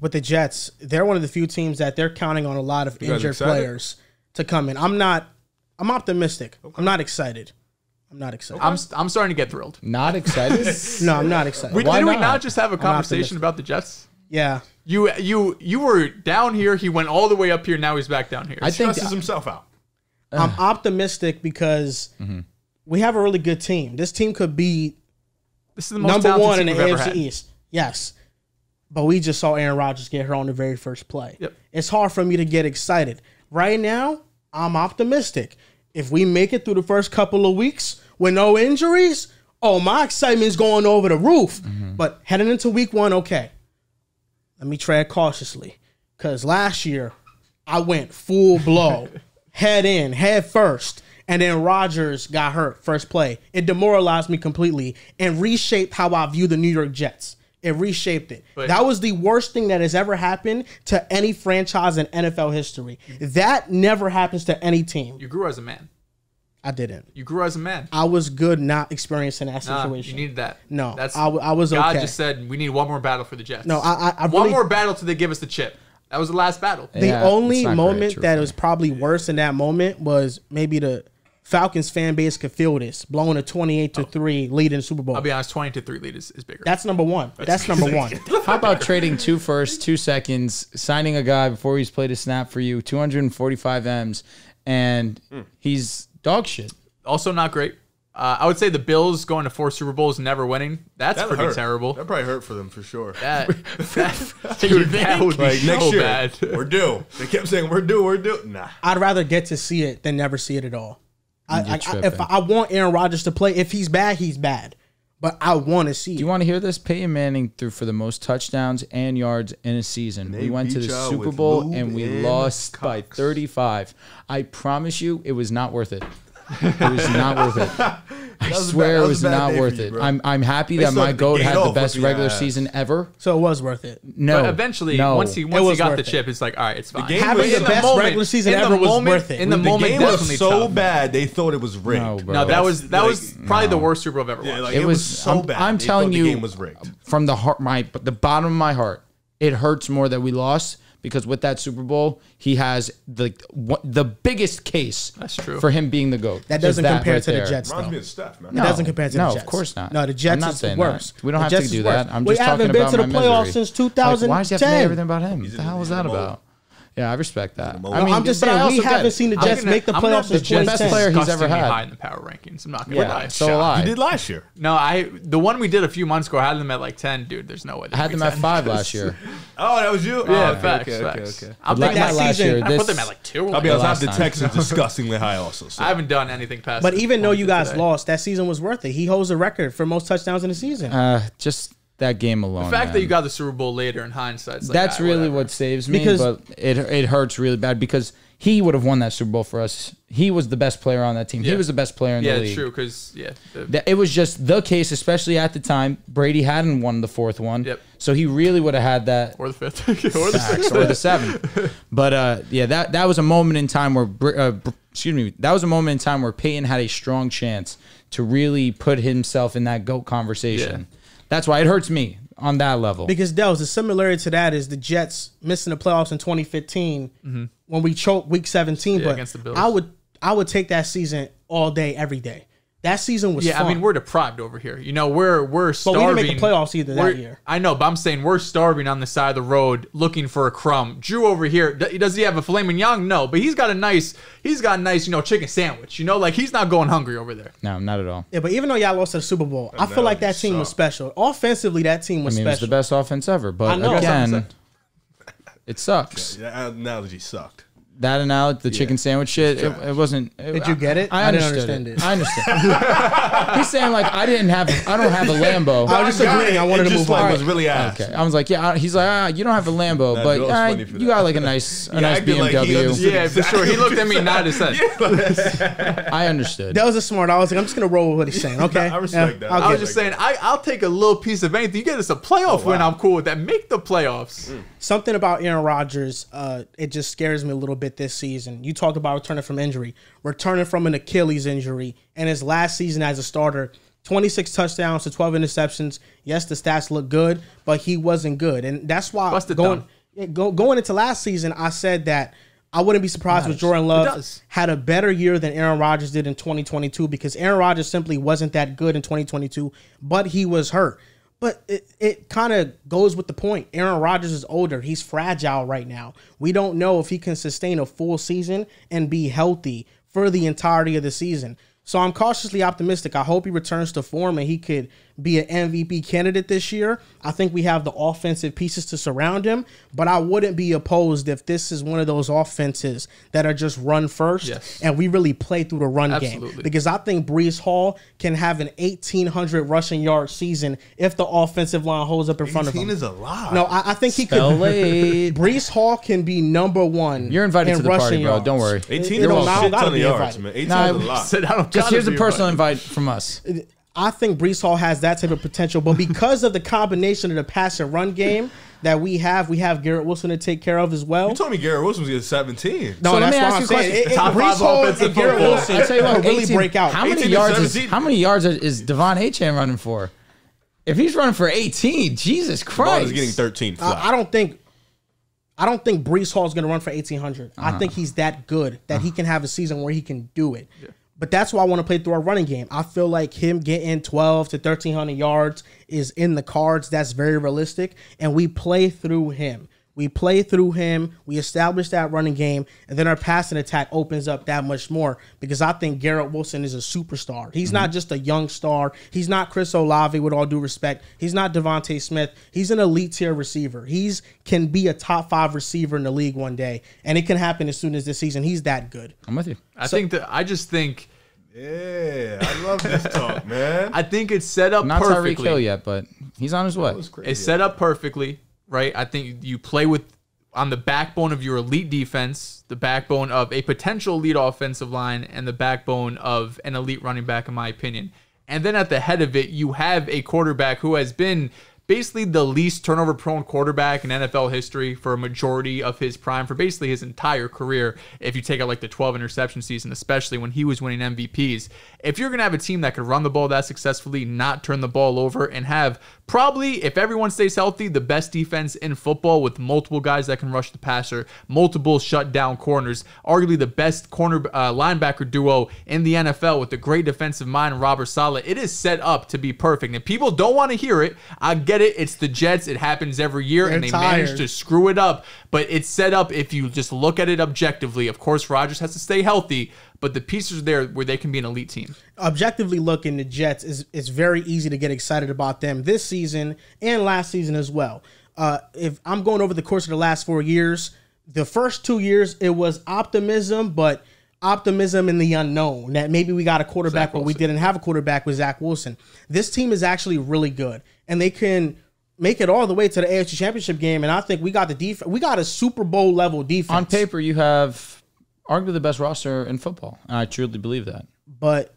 with the Jets, they're one of the few teams that they're counting on a lot of guys injured excited? players to come in. I'm not. I'm optimistic. I'm not excited. I'm not excited. I'm I'm starting to get thrilled. Not excited. no, I'm not excited. We, Why did we not? not just have a conversation about the Jets? yeah. You you you were down here. He went all the way up here. Now he's back down here. I think Stresses himself out. I'm optimistic because Mm-hmm. we have a really good team. This team could be this is the most number one in the AFC. East. Yes. But we just saw Aaron Rodgers get hurt on the very first play. Yep. It's hard for me to get excited. Right now, I'm optimistic. If we make it through the first couple of weeks with no injuries, oh, my excitement's going over the roof. Mm-hmm. But heading into week one, okay. Let me tread cautiously. Because last year, I went full blow, head in, head first. And then Rodgers got hurt first play. It demoralized me completely and reshaped how I view the New York Jets. It reshaped it. But- that was the worst thing that has ever happened to any franchise in NFL history. That never happens to any team. You grew as a man. I didn't. You grew as a man. I was good not experiencing that Nah, situation. you needed that. No, that's I was God okay. just said we need one more battle for the Jets. no, I, I, I one really, more battle till they give us the chip. That was the last battle. The Yeah, only it's not great, moment that was probably worse in that moment was maybe the Falcons fan base could feel this, blowing a twenty-eight to three lead in the Super Bowl. I'll be honest, twenty to three lead is, is bigger. That's number one. That's number one. How about trading two firsts, two seconds, signing a guy before he's played a snap for you, 245 M's, and he's dog shit. also not great. Uh, I would say the Bills going to four Super Bowls, never winning. That's That pretty hurt. terrible. That probably hurt for them for sure. That, that, dude, that would be Like next so year, bad. we're due. They kept saying we're due, we're due. Nah. I'd rather get to see it than never see it at all. I, I, I, if I want Aaron Rodgers to play, if he's bad, he's bad. But I want to see Do you want to hear this? Peyton Manning threw for the most touchdowns and yards in a season. we went to the Super Bowl lube and we and lost by 35. 35. I promise you, it was not worth it. It was not worth it. I swear bad- it was was not worth it. bro. I'm I'm happy They that my goat had the best regular your ass. season ever. So it was worth it. No, But eventually, no. once he once he got the worth it. chip, it's like, all right, it's fine. The game Having was- the the best moment- regular season in the ever was worth it. in the The moment, game was so tough. bad they thought it was rigged. No. No, that was that like- was probably the worst Super Bowl I've ever watched. Yeah, like, It it, was, was- so I'm- bad. I'm telling you- the game was rigged. from the heart, my but the bottom of my heart, it hurts more that we lost because with that Super Bowl, he has the what, the biggest case. That's true. for him being the goat. That doesn't compare right to the there. Jets, Reminds though. me of Steph, man. It doesn't compare to no, the Jets. No, of course not. No, the Jets I'm not is saying worse. That. We don't The have Jets to do that. I'm We just haven't been to the playoffs misery. since Like, why does he have to know 2010? everything about him? What the hell was that about? Yeah, I respect that. I mean, I'm just but I saying we also get haven't it. seen the I'm Jets gonna- make the I'm gonna playoffs the since Jets best player he's ever disgustingly had. high in the power rankings. I'm not gonna Yeah, lie. so will I. You did last year. No, I the one we did a few months ago I had them at like ten, dude. There's no way. I had them at five last year. Oh, that was you. Yeah, oh, okay, facts, okay, okay, facts. okay. I'm Like thinking that that last season. year, I put them at like two. I'll be honest, I have last the time. Texans disgustingly high also. So. I haven't done anything past. But the even though point you to guys today. lost, that season was worth it. He holds the record for most touchdowns in the season. Uh, just that game alone. the fact man. that you got the Super Bowl later in hindsight, like, that's ah, really whatever. what saves me. Because- but it it hurts really bad because he would have won that Super Bowl for us. He was the best player on that team. He was the best player in Yeah, the it's league. true because yeah, the, It was just the case, especially at the time. Brady hadn't won the fourth one, Yep. so he really would have had that or the fifth or the sixth. or the seventh. But uh, yeah, that that was a moment in time where, uh, excuse me, that was a moment in time where Peyton had a strong chance to really put himself in that goat conversation. That's why it hurts me on that level. Because Dels, the similarity to that is the Jets missing the playoffs in 2015 mm-hmm. when we choked Week 17. Yeah, but against the Bills. I would I would take that season all day, every day. That season was Yeah, fun. I mean we're deprived over here. You know, we're we're starving. But we starving. didn't make the playoffs either that We're- year. I know, but I'm saying we're starving on the side of the road looking for a crumb. Drew over here, does he have a filet mignon? No, but he's got a nice, he's got a nice, you know, chicken sandwich. You know, like he's not going hungry over there. no, not at all. yeah, but even though y'all lost the Super Bowl, I feel like that analogy team was special. Offensively, that team was I was mean, it was special. the best offense ever. I But know. again, it sucks. That analogy sucked. That analogy, the chicken sandwich shit, it, it wasn't. it- Did you get it? I, I didn't understand it. it. I understand. He's saying like I didn't have, I don't have a Lambo. I was just got agreeing. I wanted It to just, move like, on. was really ass. Okay, I was like, yeah. He's like, ah, you don't have a Lambo, That but was funny for you that. got like a nice, a Yeah, nice acted like he BMW. Yeah, for sure. He looked at me, nodded his head. I understood. That was a smart. I was like, I'm just gonna roll with what he's saying. Okay, I respect that. I'll I get was just saying, I, I'll take a little piece of anything. You get us a playoff win, I'm cool with that. Make the playoffs. something about Aaron Rodgers, uh, it just scares me a little bit this season. You talked about returning from injury, returning from an Achilles injury, and his last season as a starter, 26 touchdowns to 12 interceptions. Yes, the stats look good, but he wasn't good, and that's why Busted going go, going into last season, I said that I wouldn't be surprised if Jordan Love had a better year than Aaron Rodgers did in 2022 because Aaron Rodgers simply wasn't that good in 2022, but he was hurt. But it, it kind of goes with the point. Aaron Rodgers is older. He's fragile right now. We don't know if he can sustain a full season and be healthy for the entirety of the season. So I'm cautiously optimistic. I hope he returns to form and he could be an MVP candidate this year. I think we have the offensive pieces to surround him, but I wouldn't be opposed if this is one of those offenses that are just run first Yes. and we really play through the run Absolutely. game. Because I think Breece Hall can have an 1,800 rushing yard season if the offensive line holds up in front of 18 him. is a lot. no, I, I think he Spell could. late. Breece Hall can be number one. You're invited in to the party, rushing bro. yards. Don't worry. 18 It- is it a don't- I don't shit ton of be yards, invited. man. 18 Nah, is a lot. Said I don't Just here's a personal invite from us. I think Breece Hall has that type of potential, but because of the combination of the pass and run game that we have, we have Garrett Wilson to take care of as well. You told me Garrett Wilson was getting 17. No, So let that's me what ask I'm you a saying. question. It- it- Top Breece Hall and Garrett football. Wilson I tell you what, could really 18 break out. How many yards is how many yards is De'Von Achane running for? If he's running for 18, Jesus Christ. he's getting 13 flat. I, I don't think. I don't think Breece Hall is going to run for 1800. I uh-huh. think he's that good that he uh-huh. can have a season where he can do it. But that's why I want to play through our running game. I feel like him getting 12 to 1300 yards is in the cards. That's very realistic. And we play through him. We play through him. We establish that running game, and then our passing attack opens up that much more because I think Garrett Wilson is a superstar. He's not mhm. just a young star. He's not Chris Olave, with all due respect. He's not DeVonta Smith. He's an elite tier receiver. He's can be a top five receiver in the league one day, and it can happen as soon as this season. He's that good. I'm with you. I think that I just think Yeah, I love this talk, man. I think it's set up Not Tyreek perfectly. Hill yet, but he's on his way. It's set up perfectly, right? I think you play with on the backbone of your elite defense, the backbone of a potential elite offensive line, and the backbone of an elite running back, in my opinion. And then at the head of it, you have a quarterback who has been basically the least turnover prone quarterback in NFL history for a majority of his prime, for basically his entire career. If you take out like the 12 interception season, especially when he was winning MVPs, if you're going to have a team that could run the ball that successfully, not turn the ball over, and have probably, if everyone stays healthy, the best defense in football with multiple guys that can rush the passer, multiple shutdown corners, arguably the best corner uh, linebacker duo in the NFL with the great defensive mind, Robert Saleh. It is set up to be perfect. And people don't want to hear it. I get it. It's the Jets. It happens every year, and They're they manage to screw it up. But it's set up if you just look at it objectively. Of course, Rodgers has to stay healthy, but the pieces are there where they can be an elite team. objectively looking, the Jets is it's very easy to get excited about them this season and last season as well. Uh, if I'm going over the course of the last four years, the first two years it was optimism, but optimism in the unknown that maybe we got a quarterback, Zach but we didn't have a quarterback with Zach Wilson. This team is actually really good, and they can make it all the way to the AFC Championship game. And I think we got the defense. We got a Super Bowl level defense On paper, you have arguably the best roster in football, and I truly believe that. But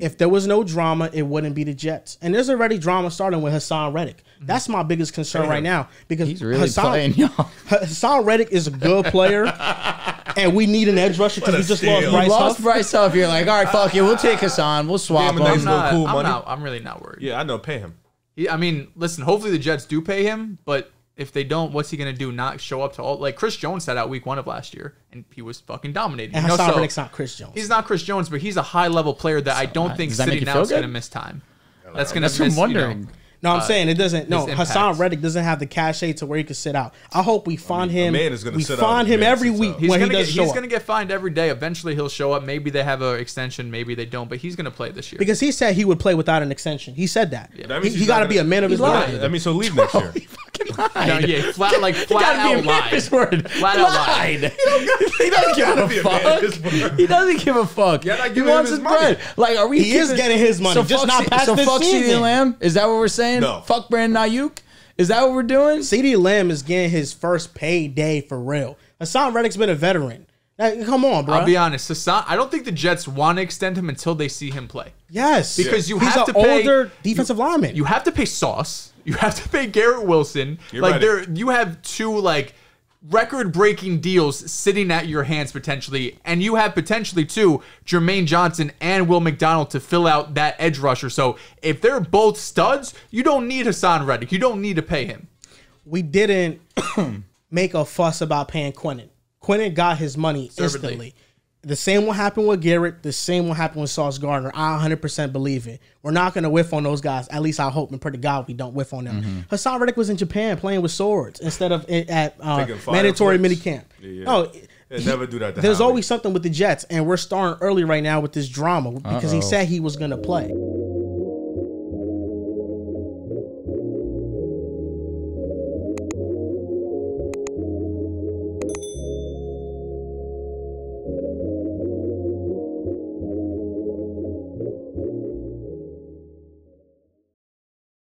if there was no drama, it wouldn't be the Jets. And there's already drama starting with Haason Reddick. Mm-hmm. That's my biggest concern right now because He's really Haason, playing, y'all. Haason Reddick is a good player, and we need an edge rusher because we just steal. lost You Bryce Lost Huff. Bryce Huff. You're like, all right, fuck it. We'll take Haason. We'll swap Damn, a nice him. little not, cool I'm, money. not, I'm really not worried. Yeah, I know. Pay him. He- I mean, listen. Hopefully the Jets do pay him, but if they don't, what's he gonna do? Not show up to all? Like Chris Jones sat out week one of last year, and he was fucking dominating. And You know, Haason so Reddick's not Chris Jones. he's not Chris Jones, but he's a high level player that I don't think does that sitting you out is gonna miss time. That's gonna That's what miss. I'm you know, wondering. No, I'm uh, saying it doesn't. No, his Haason impact. Reddick doesn't have the cachet to where he could sit out. I hope we find mean, him. man is gonna we sit out find if a him every week. He's when he gonna does get, show he's gonna get fined every day. Eventually, he'll show up. Maybe they have an extension. Maybe they don't. But he's gonna play this year. because he said he would play without an extension. He said that. That He, he's got to be a man of his lied. word. That means he'll leave next year. No, yeah, flat like flat gotta be a out man lied. his word. Flat out lied. Lied. he doesn't give a be a man of his fuck. He doesn't give a fuck. You're he wants his his money. bread. Like, are we? He is getting his money, just not past So this fuck CeeDee season. Lamb. Is that what we're saying? No. Fuck Brandon Aiyuk. Is that what we're doing? CeeDee Lamb is getting his first payday for real. Haason Reddick's been a veteran. Like, come on, bro. I'll be honest, Haason. I don't think the Jets want to extend him until they see him play. yes, Because you he's have to pay- older defensive lineman. You have to pay Sauce. You have to pay Garrett Wilson. You're like right. there, you have two like record-breaking deals sitting at your hands potentially, and you have potentially too Jermaine Johnson and Will McDonald to fill out that edge rusher. So if they're both studs, you don't need Haason Reddick. You don't need to pay him. we didn't make a fuss about paying Quinnen. Quinnen got his money Deservedly. instantly. The same will happen with Garrett. The same will happen with Sauce Gardner. I 100% believe it. We're not going to whiff on those guys. At least I hope and pray to God we don't whiff on them. Mm-hmm. Haason Reddick was in Japan playing with swords instead of i- at uh, Taking fire mandatory flips. mini camp. Yeah, yeah. No, They never do that to there's always something with the Jets, and we're starting early right now with this drama because he Uh-oh. said he was going to play.